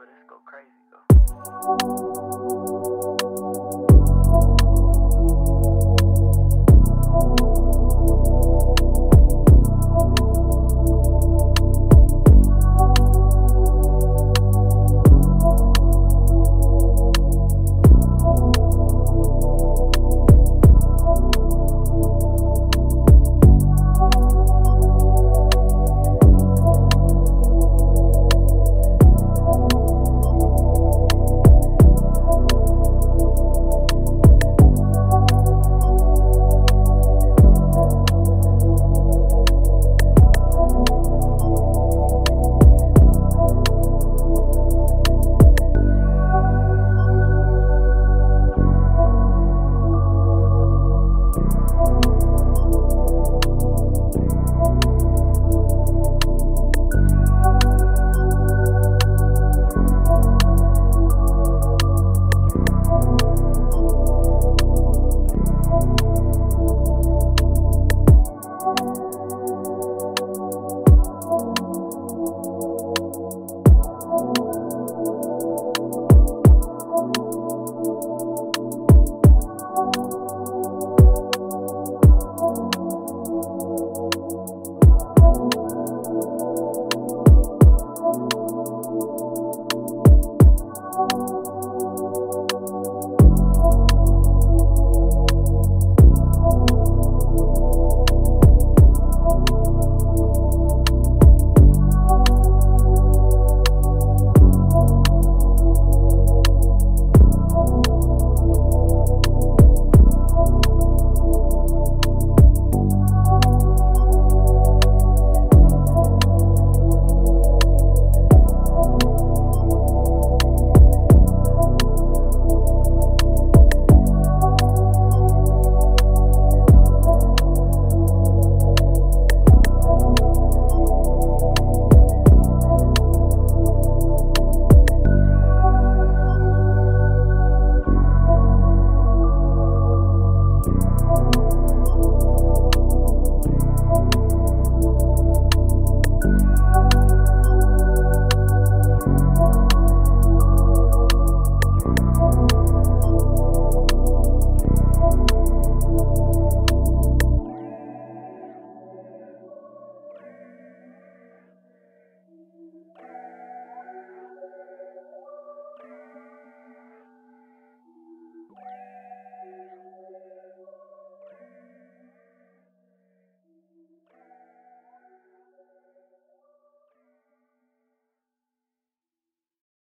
I'ma go crazy, go.